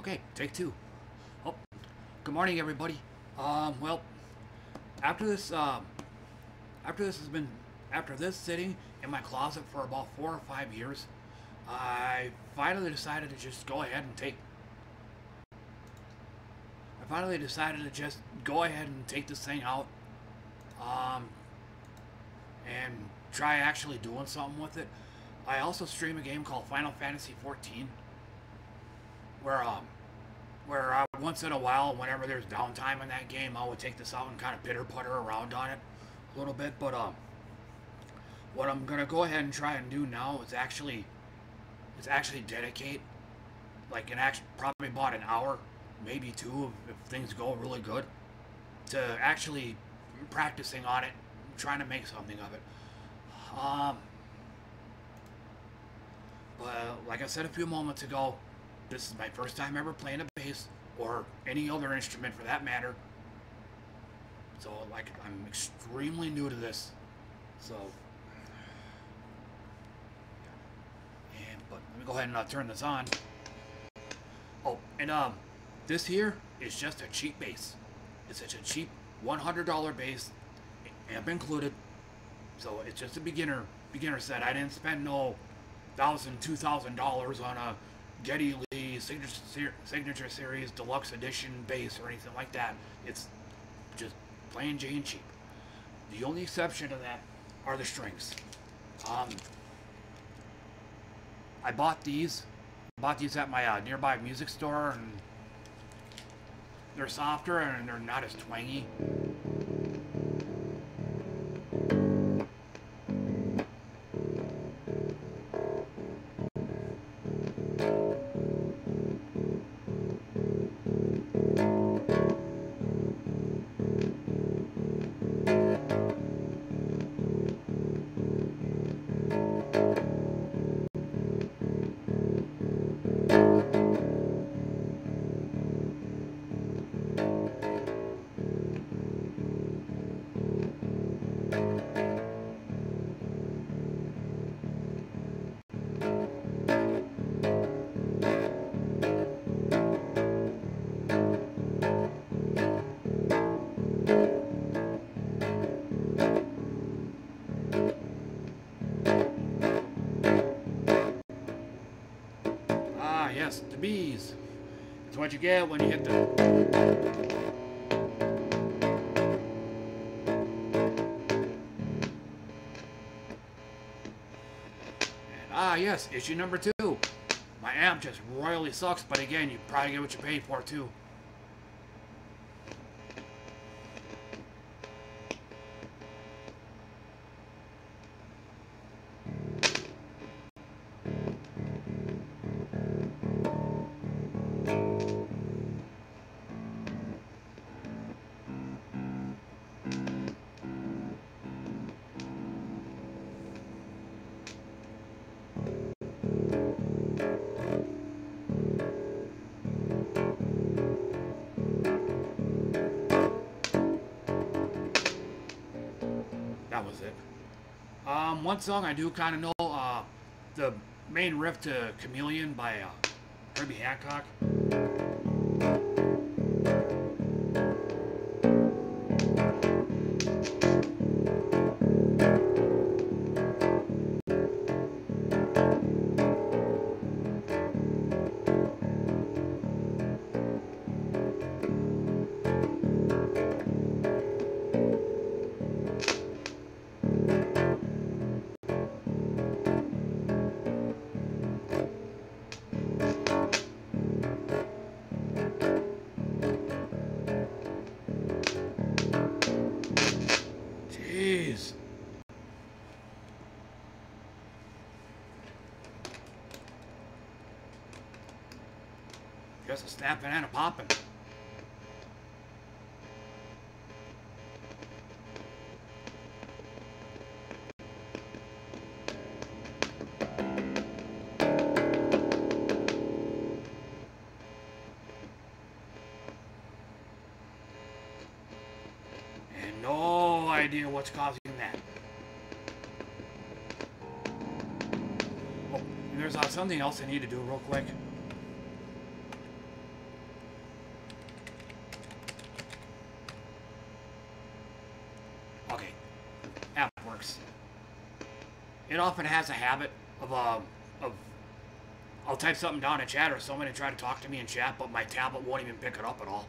Okay, take two. Oh, good morning, everybody. Um, well, after this, um, after this has been, after this sitting in my closet for about four or five years, I finally decided to just go ahead and take. I finally decided to just go ahead and take this thing out, um, and try actually doing something with it. I also stream a game called Final Fantasy 14 where um where once in a while, whenever there's downtime in that game, I would take this out and kind of pitter putter around on it a little bit. But um, what I'm gonna go ahead and try and do now is actually is actually dedicate like an actually probably about an hour, maybe two, if, if things go really good, to actually practicing on it, trying to make something of it. Um, but like I said a few moments ago, this is my first time ever playing a bass or any other instrument for that matter. So like I'm extremely new to this. So but let me go ahead and uh, turn this on. Oh, and um this here is just a cheap bass. It's such a cheap $100 bass, amp included. So it's just a beginner beginner set. I didn't spend no thousand, two thousand dollars on a Geddy Lee Signature, Series Deluxe Edition bass or anything like that. It's just plain Jane cheap. The only exception to that are the strings. Um, I bought these, bought these at my uh, nearby music store, and they're softer and they're not as twangy. Yes, the bees. It's what you get when you hit the. Ah, yes, issue number two. My amp just royally sucks, but again, you probably get what you pay for, too. It. Um, one song I do kind of know, uh, the main riff to Chameleon by uh, Herbie Hancock. Just a snapping and a popping. And no idea what's causing that. Oh, and there's uh, something else I need to do real quick. it often has a habit of um of I'll type something down in chat or somebody try to talk to me in chat, but my tablet won't even pick it up at all.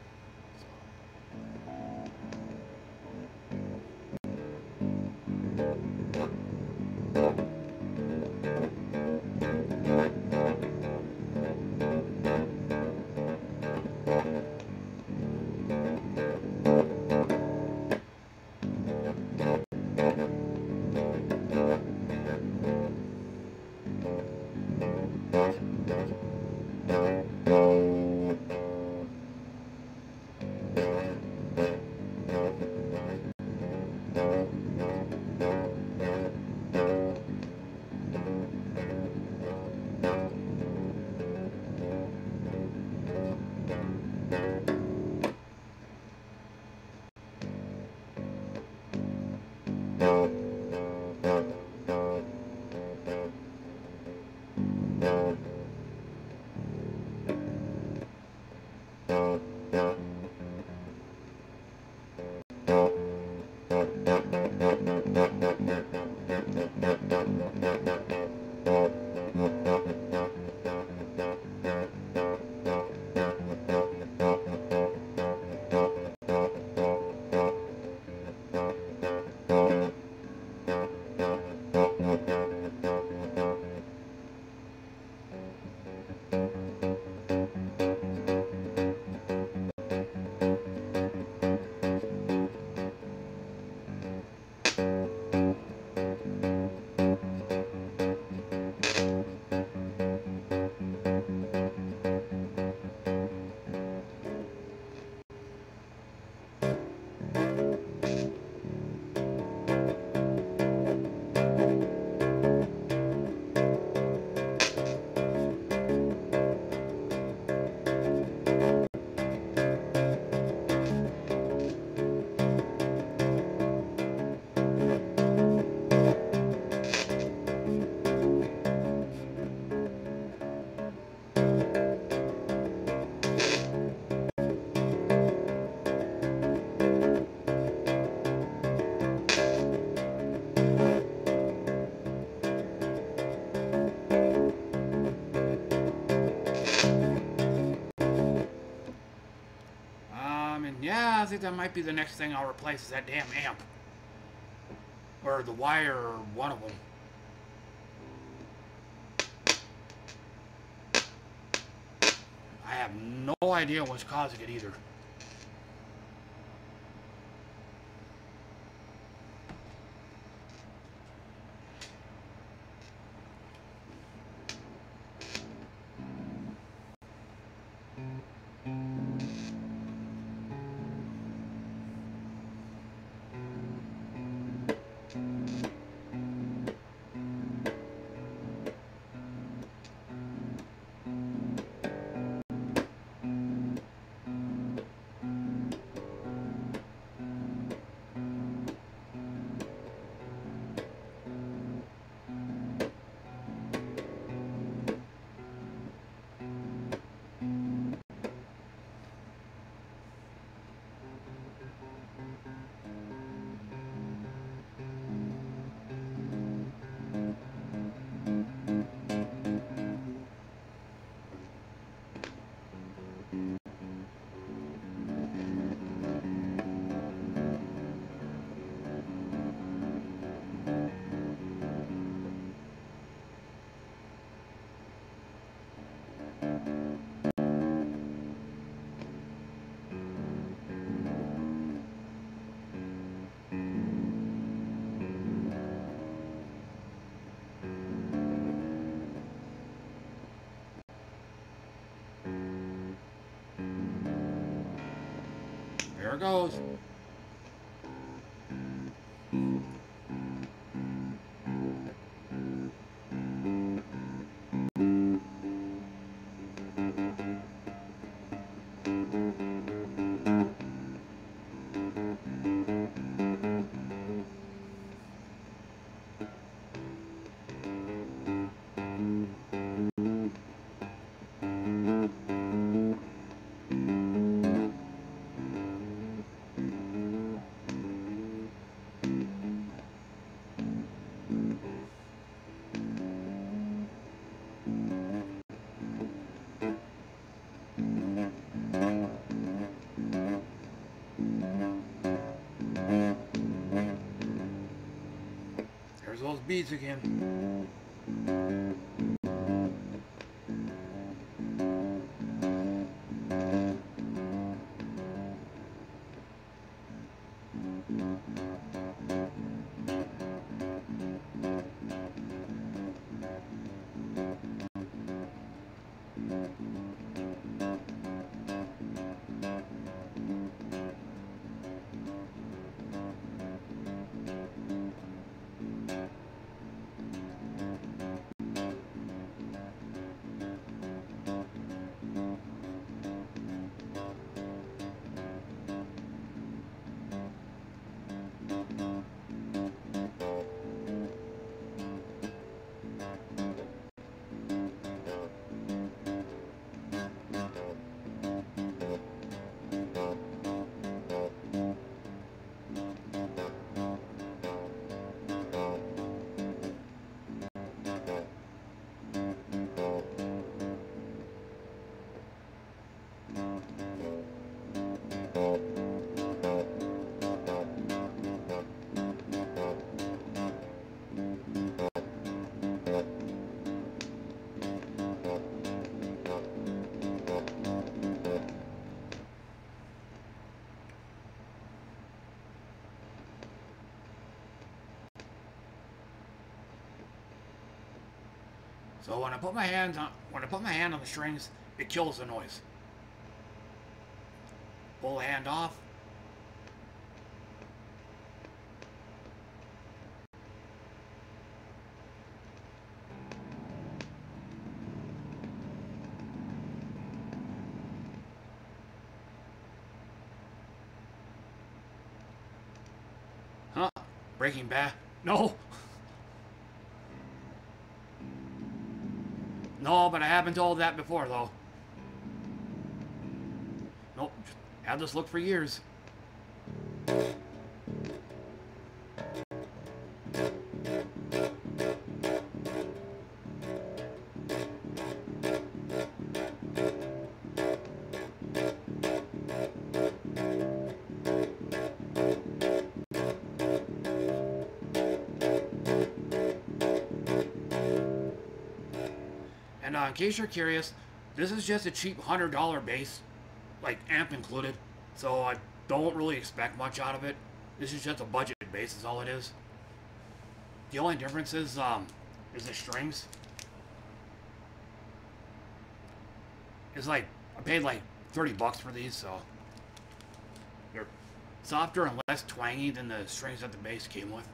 Think that might be the next thing I'll replace is that damn amp. Or the wire, or one of them. I have no idea what's causing it either. Here goes. Thank beads again. So when I put my hands on when I put my hand on the strings, it kills the noise. Pull the hand off. Huh? Breaking Bad? No. No, but I have been told that before, though. Nope. Had this look for years. In case you're curious, this is just a cheap $100 bass, like amp included, so I don't really expect much out of it. This is just a budget bass is all it is. The only difference is, um, is the strings. It's like, I paid like 30 bucks for these, so they're softer and less twangy than the strings that the bass came with.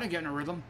Well, gotta get in a rhythm.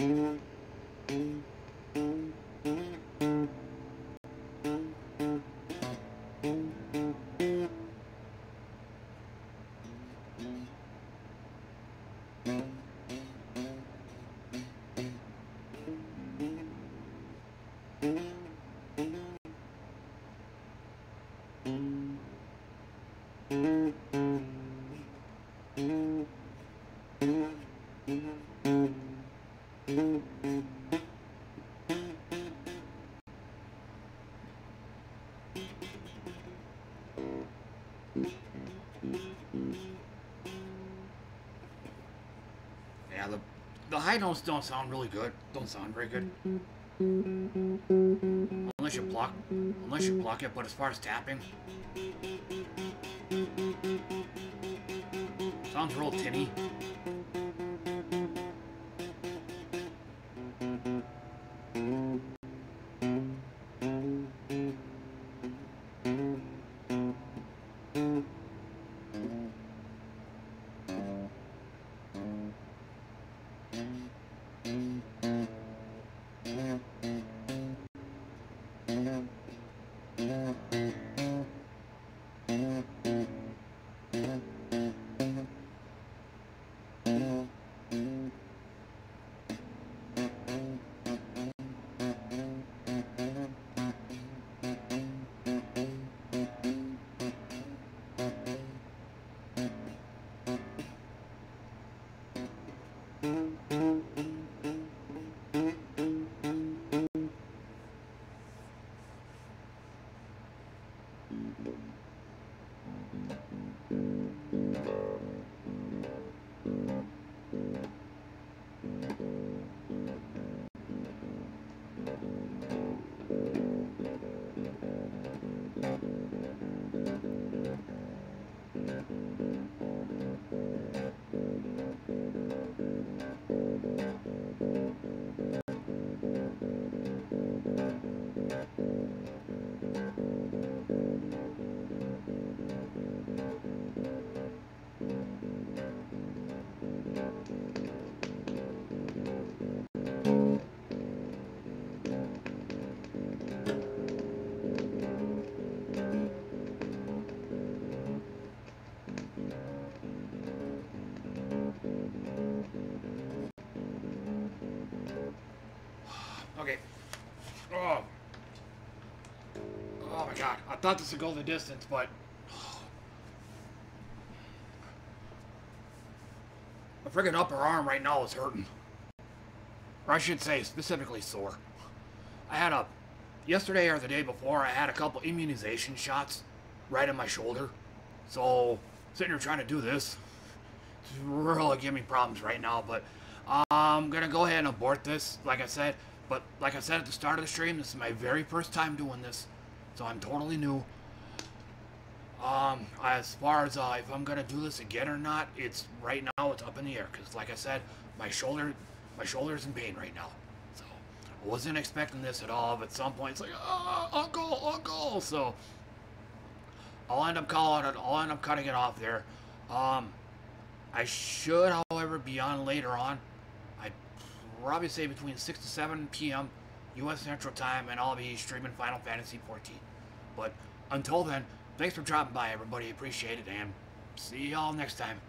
Mm-hmm. The high notes don't sound really good. Don't sound very good. Unless you block, unless you block it. But as far as tapping, sounds real tinny. Thought this would go the distance, but... My friggin' upper arm right now is hurting. Or I should say, specifically sore. I had a... Yesterday or the day before, I had a couple immunization shots right in my shoulder. So, sitting here trying to do this, it's really giving me problems right now, but I'm gonna go ahead and abort this, like I said. But like I said at the start of the stream, this is my very first time doing this so I'm totally new. Um, as far as uh, if I'm gonna do this again or not, it's right now it's up in the air because, like I said, my shoulder, my shoulder's in pain right now. So I wasn't expecting this at all, but at some point it's like, oh, uncle, uncle. So I'll end up calling it. I'll end up cutting it off there. Um, I should, however, be on later on. I'd probably say between 6 to 7 p.m. U.S. Central Time, and I'll be streaming Final Fantasy 14. But until then, thanks for dropping by, everybody. Appreciate it, and see y'all next time.